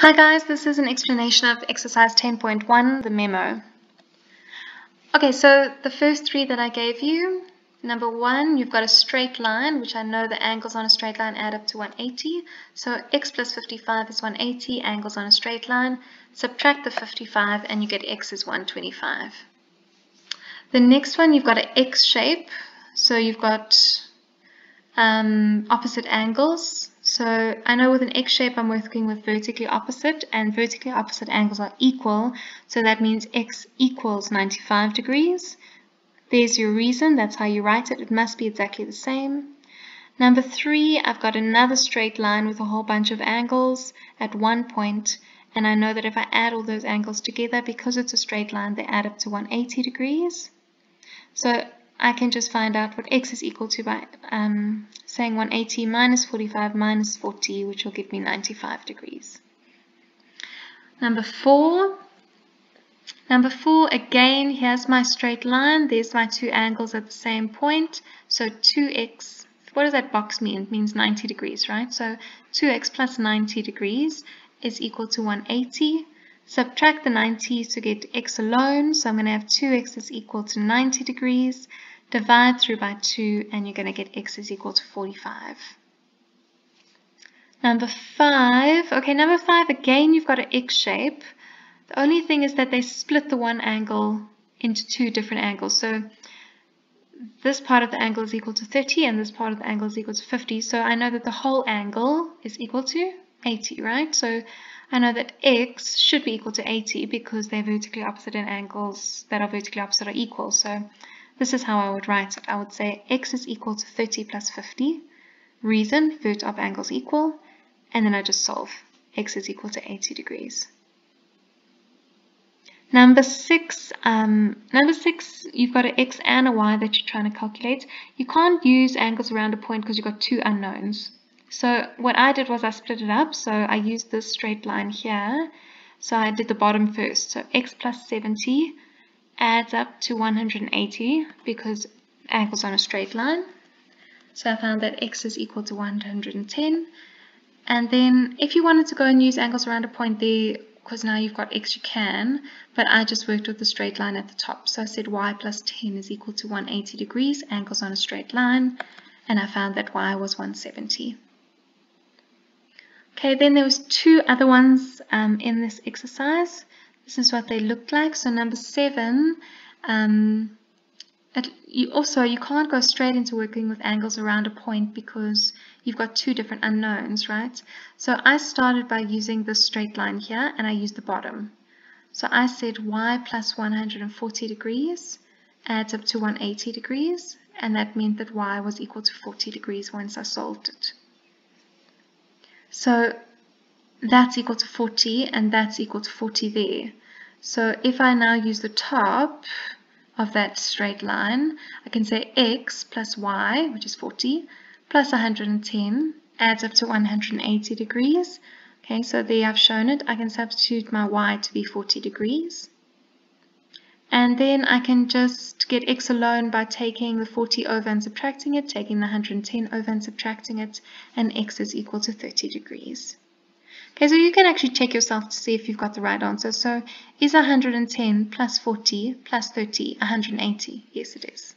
Hi guys, this is an explanation of exercise 10.1, the memo. Okay, so the first three that I gave you, number one, you've got a straight line, which I know the angles on a straight line add up to 180. So x plus 55 is 180, angles on a straight line. Subtract the 55 and you get x is 125. The next one, you've got an x shape. So you've got um, opposite angles. So I know with an X shape I'm working with vertically opposite and vertically opposite angles are equal. So that means X equals 95 degrees. There's your reason. That's how you write it. It must be exactly the same. Number three, I've got another straight line with a whole bunch of angles at one point, and I know that if I add all those angles together, because it's a straight line, they add up to 180 degrees. So I can just find out what x is equal to by um, saying 180 minus 45 minus 40, which will give me 95 degrees. Number four. Number four, again, here's my straight line. There's my two angles at the same point. So 2x, what does that box mean? It means 90 degrees, right? So 2x plus 90 degrees is equal to 180. Subtract the 90 to get x alone. So I'm going to have 2x is equal to 90 degrees divide through by 2 and you're going to get x is equal to 45. Number 5, okay, number 5, again you've got an x shape. The only thing is that they split the one angle into two different angles. So this part of the angle is equal to 30 and this part of the angle is equal to 50. So I know that the whole angle is equal to 80, right? So I know that x should be equal to 80 because they're vertically opposite and angles that are vertically opposite are equal. So this is how I would write it. I would say x is equal to 30 plus 50. Reason, vert opp angles equal. And then I just solve. x is equal to 80 degrees. Number six, um, number six, you've got an x and a y that you're trying to calculate. You can't use angles around a point because you've got two unknowns. So what I did was I split it up. So I used this straight line here. So I did the bottom first. So x plus 70 adds up to 180 because angles on a straight line. So I found that x is equal to 110. And then if you wanted to go and use angles around a point there, because now you've got x, you can, but I just worked with the straight line at the top. So I said y plus 10 is equal to 180 degrees, angles on a straight line, and I found that y was 170. Okay, then there was two other ones um, in this exercise. This is what they looked like. So number seven, um, it, you also you can't go straight into working with angles around a point because you've got two different unknowns, right? So I started by using this straight line here and I used the bottom. So I said y plus 140 degrees adds up to 180 degrees and that meant that y was equal to 40 degrees once I solved it. So that's equal to 40 and that's equal to 40 there. So if I now use the top of that straight line, I can say x plus y, which is 40, plus 110 adds up to 180 degrees. Okay, so there I've shown it. I can substitute my y to be 40 degrees. And then I can just get x alone by taking the 40 over and subtracting it, taking the 110 over and subtracting it, and x is equal to 30 degrees. Okay, so you can actually check yourself to see if you've got the right answer. So is 110 plus 40 plus 30 180? Yes, it is.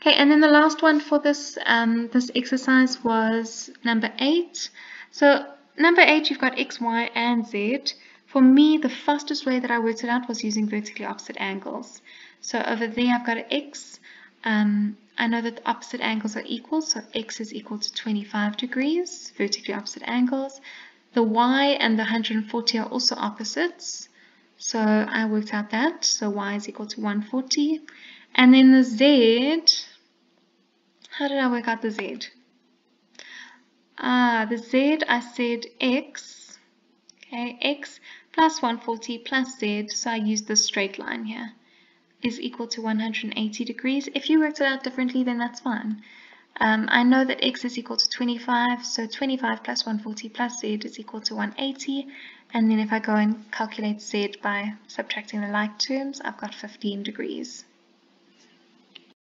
Okay, and then the last one for this um, this exercise was number 8. So number 8, you've got x, y, and z. For me, the fastest way that I worked it out was using vertically opposite angles. So over there, I've got an x. Um, I know that the opposite angles are equal, so x is equal to 25 degrees, vertically opposite angles. The y and the 140 are also opposites. So I worked out that. So y is equal to 140. And then the z, how did I work out the z? Ah, the z, I said x, okay, x plus 140 plus z, so I use the straight line here, is equal to 180 degrees. If you worked it out differently, then that's fine. Um, I know that x is equal to 25, so 25 plus 140 plus z is equal to 180. And then if I go and calculate z by subtracting the like terms, I've got 15 degrees.